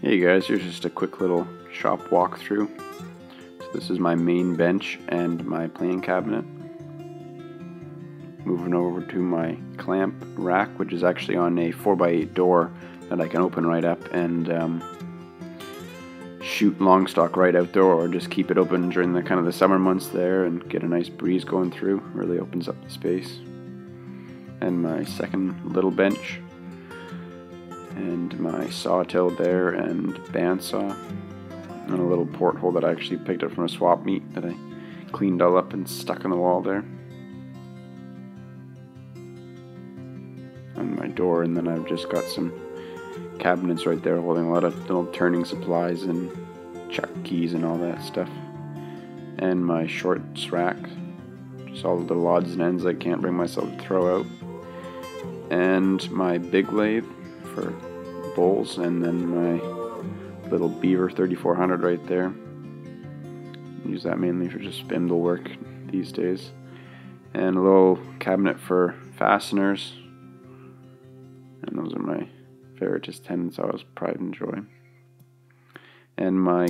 Hey guys, here's just a quick little shop walkthrough. So this is my main bench and my plane cabinet. Moving over to my clamp rack, which is actually on a 4x8 door that I can open right up and um, shoot long stock right out there or just keep it open during the kind of the summer months there and get a nice breeze going through. Really opens up the space. And my second little bench and my saw till there and bandsaw and a little porthole that I actually picked up from a swap meet that I cleaned all up and stuck on the wall there. And my door and then I've just got some cabinets right there holding a lot of little turning supplies and chuck keys and all that stuff. And my shorts rack, just all the odds and ends I can't bring myself to throw out. And my big lathe for bowls, and then my little Beaver 3400 right there. Use that mainly for just spindle work these days. And a little cabinet for fasteners. And those are my Veritas tendons I always pride and joy. And my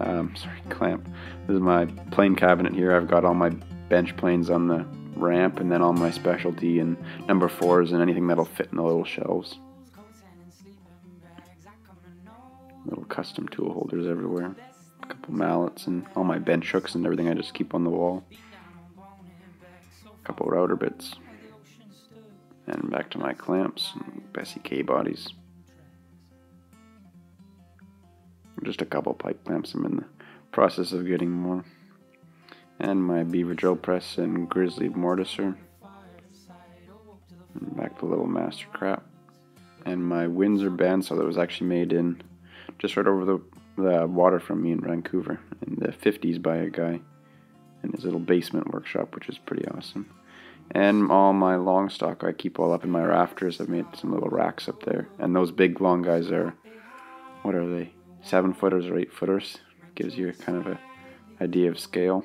um, sorry clamp. This is my plane cabinet here. I've got all my bench planes on the ramp, and then all my specialty and number fours and anything that'll fit in the little shelves. Little custom tool holders everywhere. A couple mallets and all my bench hooks and everything I just keep on the wall. A couple router bits. And back to my clamps and Bessey K bodies. Just a couple pipe clamps. I'm in the process of getting more. And my beaver drill press and grizzly mortiser. And back to little master crap. And my Windsor bandsaw that was actually made in just right over the, the water from me in Vancouver in the 50s by a guy in his little basement workshop, which is pretty awesome. And all my long stock I keep all up in my rafters. I've made some little racks up there. And those big long guys are, what are they? Seven footers or eight footers. Gives you kind of a idea of scale.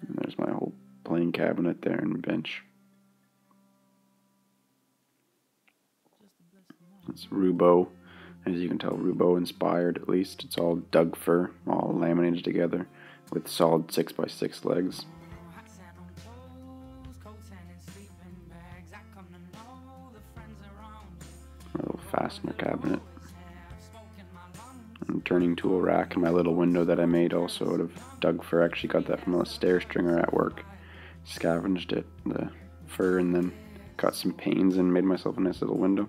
And there's my whole plane cabinet there and bench. It's Roubo, as you can tell, Roubo inspired at least. It's all Doug fir, all laminated together with solid 6x6 legs. My little fastener cabinet. And turning tool rack and my little window that I made also out of Doug fir. Actually got that from a stair stringer at work. Scavenged it, the fir, and then got some panes and made myself a nice little window.